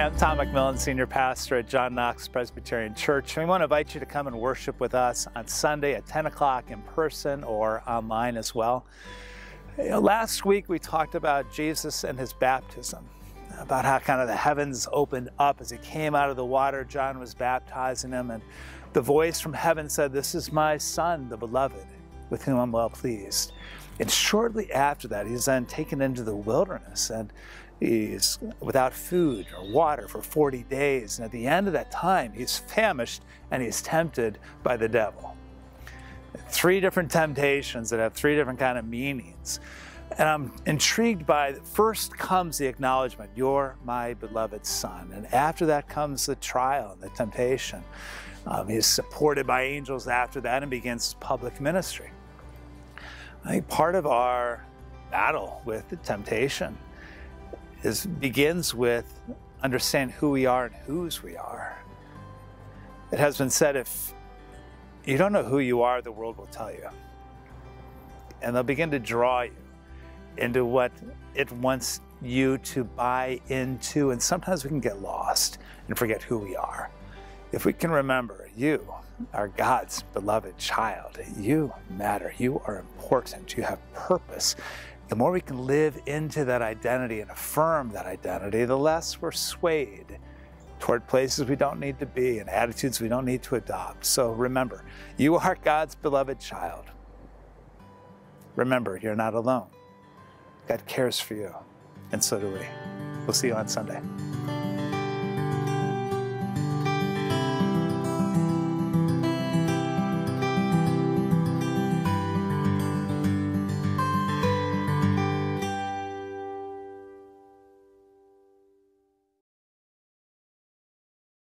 I'm Tom McMillan, Senior Pastor at John Knox Presbyterian Church. We want to invite you to come and worship with us on Sunday at 10 o'clock in person or online as well. Last week we talked about Jesus and his baptism, about how kind of the heavens opened up as he came out of the water. John was baptizing him, and the voice from heaven said, This is my Son, the beloved, with whom I'm well pleased. And shortly after that, he's then taken into the wilderness and He's without food or water for 40 days. And at the end of that time, he's famished and he's tempted by the devil. Three different temptations that have three different kind of meanings. And I'm intrigued by first comes the acknowledgement, you're my beloved son. And after that comes the trial and the temptation. Um, he's supported by angels after that and begins public ministry. I think part of our battle with the temptation is begins with understand who we are and whose we are. It has been said if you don't know who you are, the world will tell you. And they'll begin to draw you into what it wants you to buy into. And sometimes we can get lost and forget who we are. If we can remember, you are God's beloved child. You matter. You are important. You have purpose the more we can live into that identity and affirm that identity, the less we're swayed toward places we don't need to be and attitudes we don't need to adopt. So remember, you are God's beloved child. Remember, you're not alone. God cares for you, and so do we. We'll see you on Sunday.